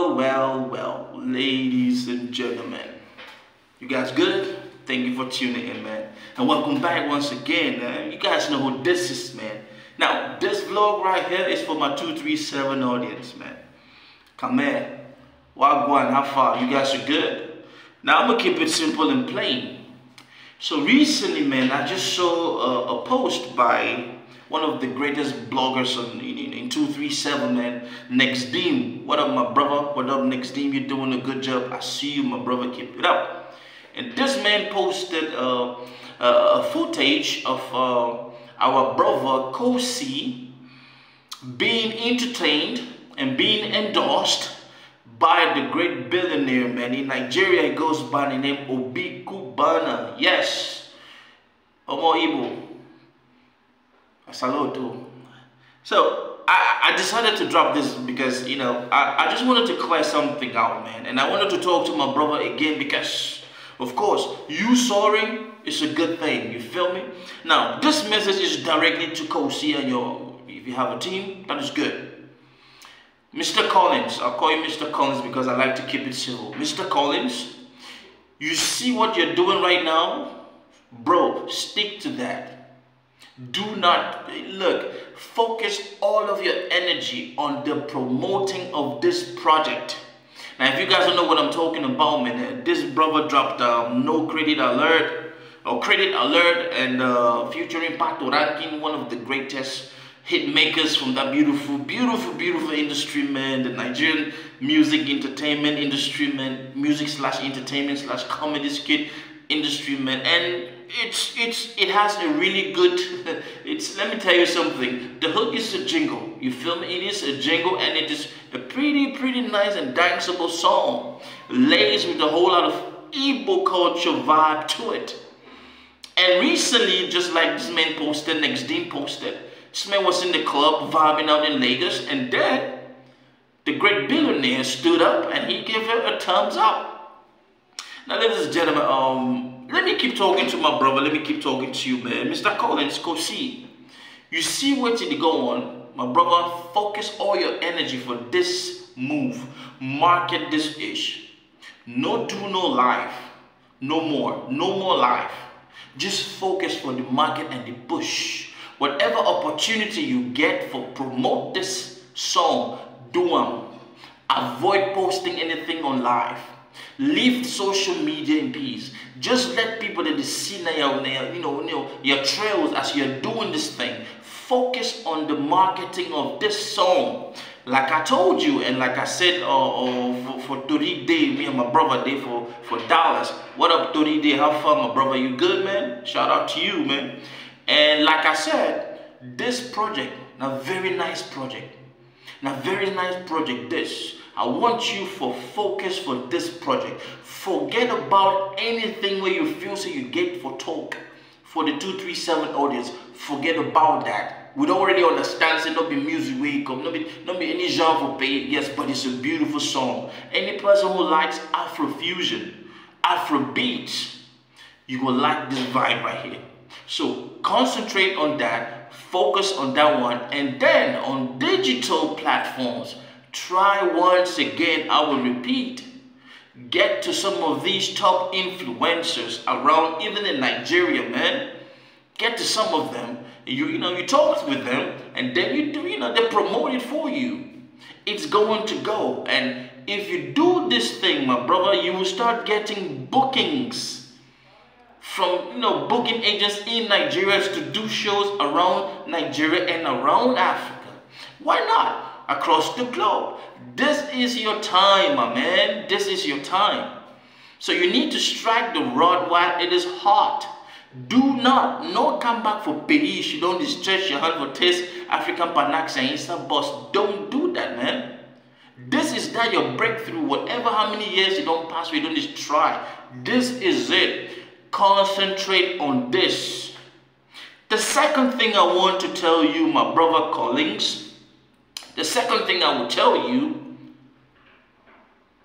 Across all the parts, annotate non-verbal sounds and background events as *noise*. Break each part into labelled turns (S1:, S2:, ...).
S1: Well, well, well, ladies and gentlemen. You guys good? Thank you for tuning in, man. And welcome back once again, man. You guys know who this is, man. Now, this vlog right here is for my 237 audience, man. Come here. Wagwan, how far? You guys are good? Now, I'm going to keep it simple and plain. So recently, man, I just saw a, a post by one of the greatest bloggers in, in, in 237, man. Next Deem. What up, my brother? What up, Next Deem? You're doing a good job. I see you, my brother. Keep it up. And this man posted uh, uh, a footage of uh, our brother Kocee being entertained and being endorsed by the great billionaire man in Nigeria. He goes by the name Obi Cubana. Yes, Omo Ibo. Saludo. So I, I decided to drop this because you know I, I just wanted to clear something out, man, and I wanted to talk to my brother again because, of course, you soaring is a good thing. You feel me? Now this message is directly to Kocee and your. If you have a team, that is good. Mr. Collins, I'll call you Mr. Collins because I like to keep it civil. Mr. Collins, you see what you're doing right now? Bro, stick to that. Do not, look, focus all of your energy on the promoting of this project. Now, if you guys don't know what I'm talking about, man, this brother dropped um, No Credit Alert, or Credit Alert, and uh, featuring Patoranking, one of the greatest hit makers from that beautiful, beautiful, beautiful industry, man. The Nigerian music entertainment industry, man. Music slash entertainment slash comedy skit industry, man. And it's it's it has a really good *laughs* it's let me tell you something. The hook is a jingle. You feel me? It is a jingle and it is a pretty pretty nice and danceable song. Lays with a whole lot of Igbo culture vibe to it. And recently just like this man posted next Dean posted this man was in the club vibing out in Lagos and then the great billionaire stood up and he gave her a thumbs up. Now ladies and gentlemen um let me keep talking to my brother. Let me keep talking to you, man. Mr. Collins, go see. You see what did go on? My brother, focus all your energy for this move. Market this ish. No do no life. No more. No more life. Just focus for the market and the push. Whatever opportunity you get for promote this song, do them. Avoid posting anything on live. Leave social media in peace. Just let people that see now, you know, you know, your trails as you're doing this thing. Focus on the marketing of this song. Like I told you, and like I said, uh, uh, for, Tori Day, me and my brother Day for, for Dallas. What up, Tori Day? How far, my brother? You good, man? Shout out to you, man. And like I said, this project, a very nice project. Now, very nice project, this. I want you for focus for this project. Forget about anything where you feel so you get for talk. For the 237 audience, forget about that. We don't really understand, say, not be music you come, not be, not be any genre pay, yes, but it's a beautiful song. Any person who likes Afrofusion, Afrobeats, you will like this vibe right here. So concentrate on that, focus on that one, and then on digital platforms, Try once again, I will repeat. Get to some of these top influencers around, even in Nigeria, man. Get to some of them. You, you know, you talk with them, and then you do, you know, they promote it for you. It's going to go. And if you do this thing, my brother, you will start getting bookings from, you know, booking agents in Nigeria to do shows around Nigeria and around Africa. Why not? Across the globe. This is your time, my man. This is your time. So you need to strike the rod while it is hot. Do not, no come back for perish. You don't stretch your hand for taste African panax and instant boss. Don't do that, man. This is that your breakthrough. Whatever how many years you don't pass, you don't try. This is it. Concentrate on this. The second thing I want to tell you, my brother Collins, the second thing I will tell you,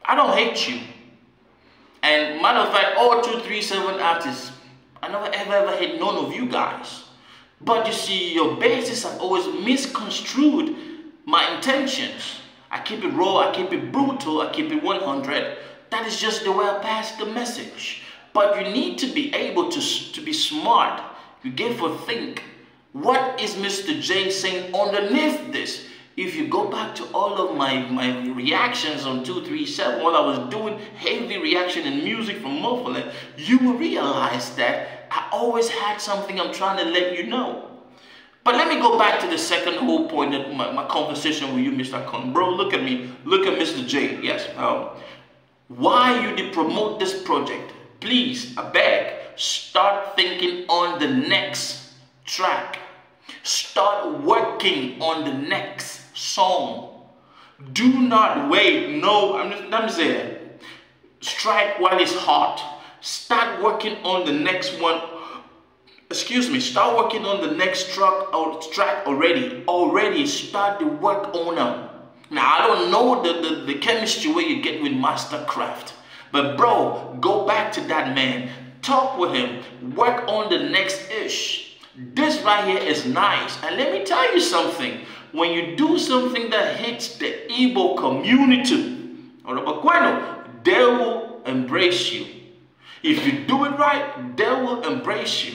S1: I don't hate you. And matter of fact, all 237 artists, I never ever ever hate none of you guys. But you see, your basis have always misconstrued my intentions. I keep it raw, I keep it brutal, I keep it 100. That is just the way I pass the message. But you need to be able to, to be smart. You get for think. What is Mr. J saying underneath this? If you go back to all of my, my reactions on 237 while I was doing heavy reaction and music from Muffler, you will realize that I always had something I'm trying to let you know. But let me go back to the second whole point of my, my conversation with you, Mr. Kong. Bro, look at me. Look at Mr. J. Yes. Um, why you did promote this project? Please, I beg, start thinking on the next track. Start working on the next song. Do not wait. No, I'm just, I'm saying, strike while it's hot. Start working on the next one. Excuse me, start working on the next track or track already. Already start the work on them. Now I don't know the, the, the chemistry where you get with Masterkraft. But bro, go back to that man. Talk with him. Work on the next ish. This right here is nice. And let me tell you something. When you do something that hits the Igbo community, or the they will embrace you. If you do it right, they will embrace you.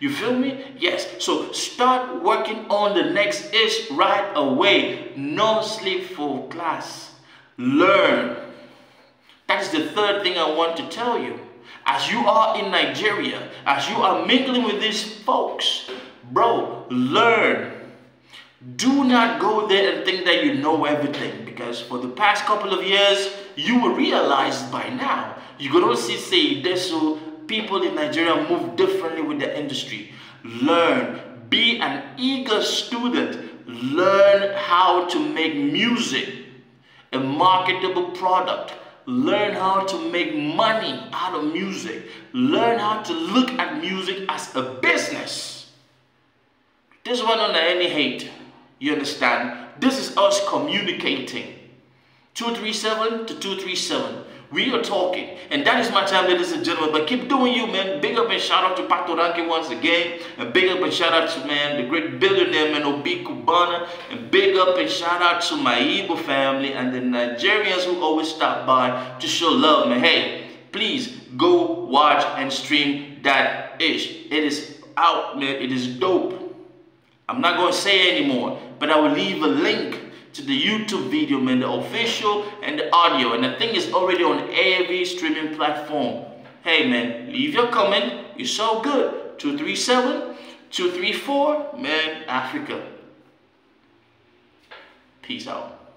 S1: You feel me? Yes. So start working on the next ish right away. No sleep for class. Learn. That is the third thing I want to tell you as you are in Nigeria, as you are mingling with these folks, bro, learn. Do not go there and think that you know everything because for the past couple of years, you will realize by now, going to see, say, this so people in Nigeria move differently with the industry. Learn. Be an eager student. Learn how to make music a marketable product Learn how to make money out of music. Learn how to look at music as a business. This one under any hate. You understand? This is us communicating. 237 to 237. We are talking. And that is my time, ladies and gentlemen. But keep doing you, man. Big up and shout out to Patoranking once again. And big up and shout out to, man, the great billionaire, man, Obi Cubana. And big up and shout out to my Igbo family and the Nigerians who always stop by to show love, man. Hey, please go watch and stream that ish. It is out, man. It is dope. I'm not going to say anymore, but I will leave a link to the YouTube video, man, the official and the audio. And the thing is already on every streaming platform. Hey, man, leave your comment. You're so good. 237, 234, man, Africa. Peace out.